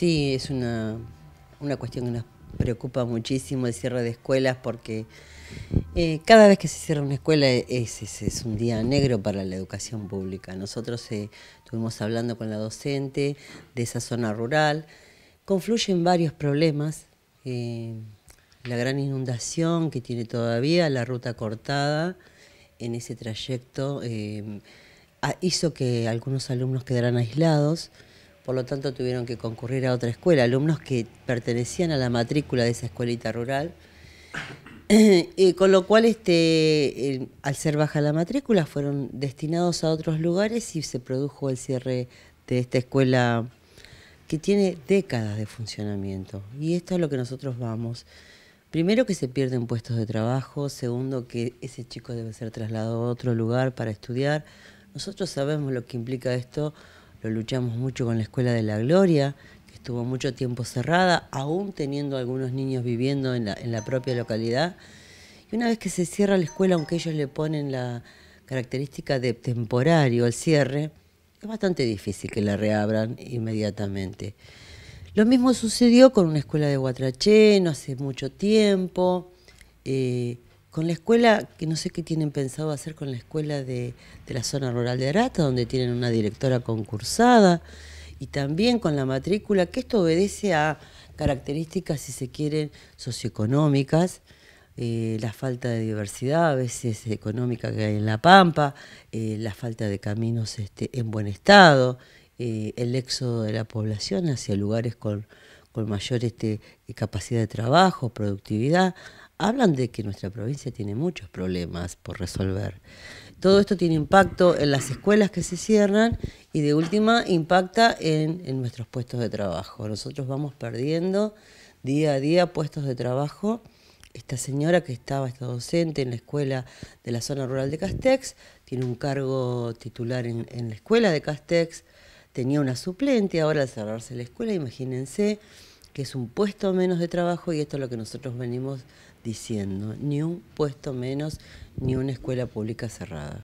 Sí, es una, una cuestión que nos preocupa muchísimo el cierre de escuelas porque eh, cada vez que se cierra una escuela es, es, un día negro para la educación pública. Nosotros eh, estuvimos hablando con la docente de esa zona rural. Confluyen varios problemas. Eh, la gran inundación que tiene todavía, la ruta cortada en ese trayecto hizo que algunos alumnos quedaran aislados por lo tanto tuvieron que concurrir a otra escuela, alumnos que pertenecían a la matrícula de esa escuelita rural, y con lo cual este, al ser baja la matrícula fueron destinados a otros lugares y se produjo el cierre de esta escuela que tiene décadas de funcionamiento. Y esto es lo que nosotros vamos. Primero que se pierden puestos de trabajo, segundo que ese chico debe ser trasladado a otro lugar para estudiar. Nosotros sabemos lo que implica esto lo luchamos mucho con la Escuela de la Gloria, que estuvo mucho tiempo cerrada, aún teniendo algunos niños viviendo en la, propia localidad. Y una vez que se cierra la escuela, aunque ellos le ponen la característica de temporario al cierre, es bastante difícil que la reabran inmediatamente. Lo mismo sucedió con una escuela de Guatraché, no hace mucho tiempo. Eh, con la escuela, que no sé qué tienen pensado hacer con la escuela de, la zona rural de Arata, donde tienen una directora concursada, y también con la matrícula, que esto obedece a características, si se quieren, socioeconómicas, eh, la falta de diversidad a veces económica que hay en La Pampa, eh, la falta de caminos este, en buen estado, eh, el éxodo de la población hacia lugares con, con mayor este, capacidad de trabajo, productividad hablan de que nuestra provincia tiene muchos problemas por resolver. Todo esto tiene impacto en las escuelas que se cierran y de última impacta en, nuestros puestos de trabajo. Nosotros vamos perdiendo día a día puestos de trabajo. Esta señora que estaba, esta docente en la escuela de la zona rural de Castex, tiene un cargo titular en, en la escuela de Castex, tenía una suplente, ahora al cerrarse la escuela, imagínense que es un puesto menos de trabajo y esto es lo que nosotros venimos diciendo, ni un puesto menos, ni una escuela pública cerrada.